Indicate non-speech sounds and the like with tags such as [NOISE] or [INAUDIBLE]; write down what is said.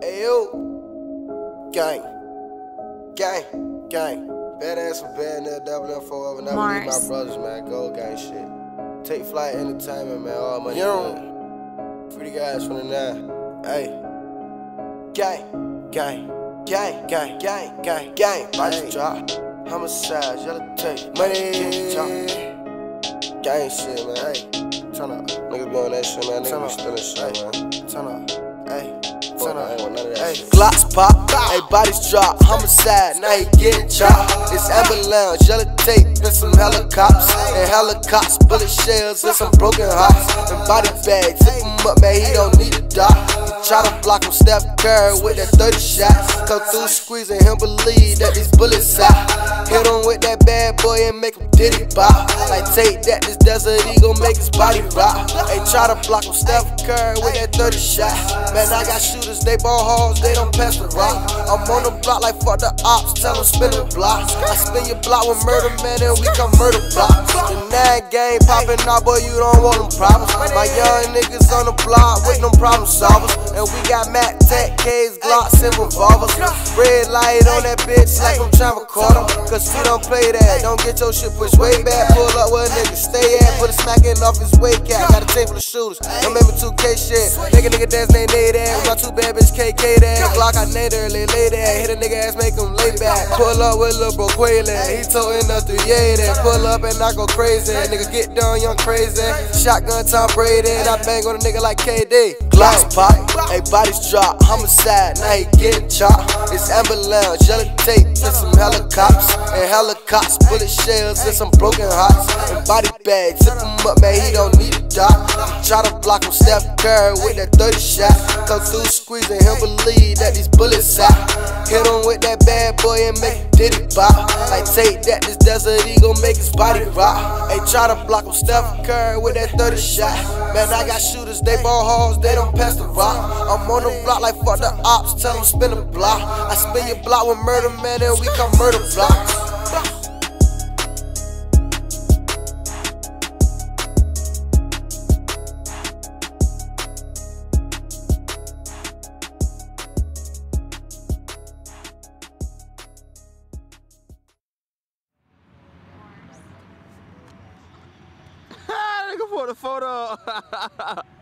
Hey, yo. Gang. Gang. Gang. Badass for bad nigga, double M forever. Never leave my brothers, man. Gold gang shit. Take flight entertainment, man. All money. Young. Pretty guys from the nine. Hey. Gang. Gang. Gang. Gang. Gang. Gang. Gang. Body drop. Homicide. Yellow tape. Money. Drop. Gang shit, man. Hey. Turn up. Niggas be on that shit, man. Niggas be stealing shit, man. Turn up. Hey. Turn up. Hey. Glocks pop. Hey, bodies drop. Homicide. Now he get chopped. It's ambulance. Yellow tape. And some helicopters. And helicopters. Bullet shells. And some broken hearts. And body bags. Hit him up, man. He don't need a doc. Try to block him, Steph Curry with that 30 shots. Come through squeezing him, believe that these bullets out. Hit him with that bad boy and make him diddy bop. Like take that, this desert eagle make his body rock. Hey, try to block him, Steph Curry with that 30 shot. Man, I got shooters, they ball halls, they don't pass the rock. I'm on the block like fuck the ops, tell them spin the block. I spin your block with murder man and we come murder block. The nine game popping out, boy, you don't want them problems. My young niggas on the block with them problem solvers. And we got Mac Tech, K's, Glocks, and revolvers. Red light on that bitch like I'm trying to record 'em. Cause we don't play that. Don't get your shit pushed way back. Pull up where a nigga stay at. Put a smacking off his way cap. Got a table of shooters. Don't make me 2K shit. Make a nigga dance, they lay that. My two bad bitch KK that. Glock, I named her, lay, that. Hit a nigga ass, make him lay back. Pull up with Lil Bro Quaylen. He toting up through yeah that. Pull up and I go crazy. Nigga get down, young crazy. Shotgun Tom Brady. I bang on a nigga like KD. Glocks pop. Hey, bodies drop. Homicide. Now he getting chopped. It's ambulance. Yellow tape. And some helicopters. And helicopters. Bullet shells. And some broken hearts. And body bags. Tip him up, man. He don't need a doc. Try to block him. Steph Curry with that 30 shot. Come through squeezing. He'll believe that these bullets out. Hit him with that bad boy and make diddy bop. Like take that, this desert eagle make his body rock. Hey, try to block him, Steph Curry with that 30 shot. Man, I got shooters, they ball halls, they don't pass the rock. I'm on the block like fuck the ops, tell them spin the block. I spin your block with murder man and we come murder block. For the photo. [LAUGHS]